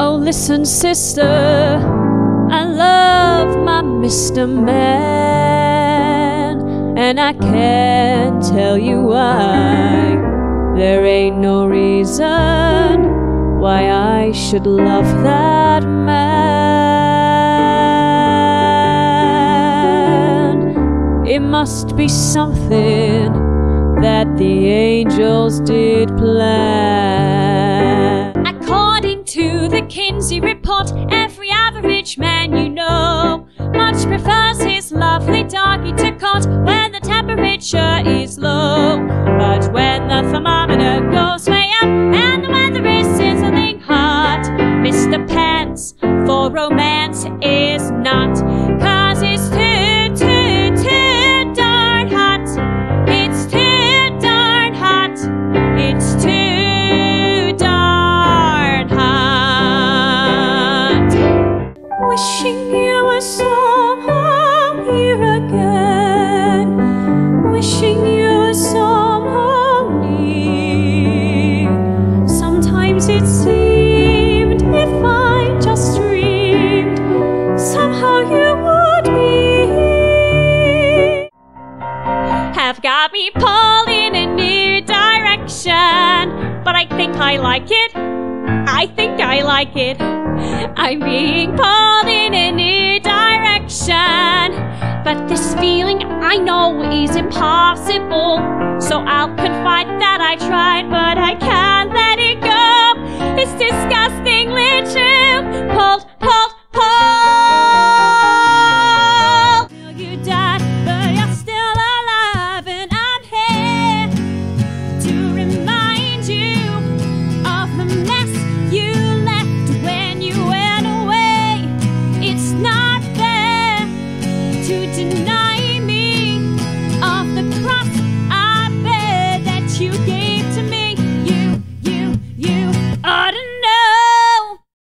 Oh, listen, sister, I love my Mr. Man, and I can't tell you why. There ain't no reason why I should love that man. It must be something that the angels did plan. To report, every average man you know much prefers his lovely doggy to court when the temperature is low. But when the thermometer goes way up and the weather is sizzling hot, Mr. Pants for romance is you were somehow here again. Wishing you were somehow near. Sometimes it seemed if I just dreamed, somehow you would be here have got me pulled in a new direction. But I think I like it. I think I like it. I'm being pulled in a I know is impossible. So I'll confide that I tried, but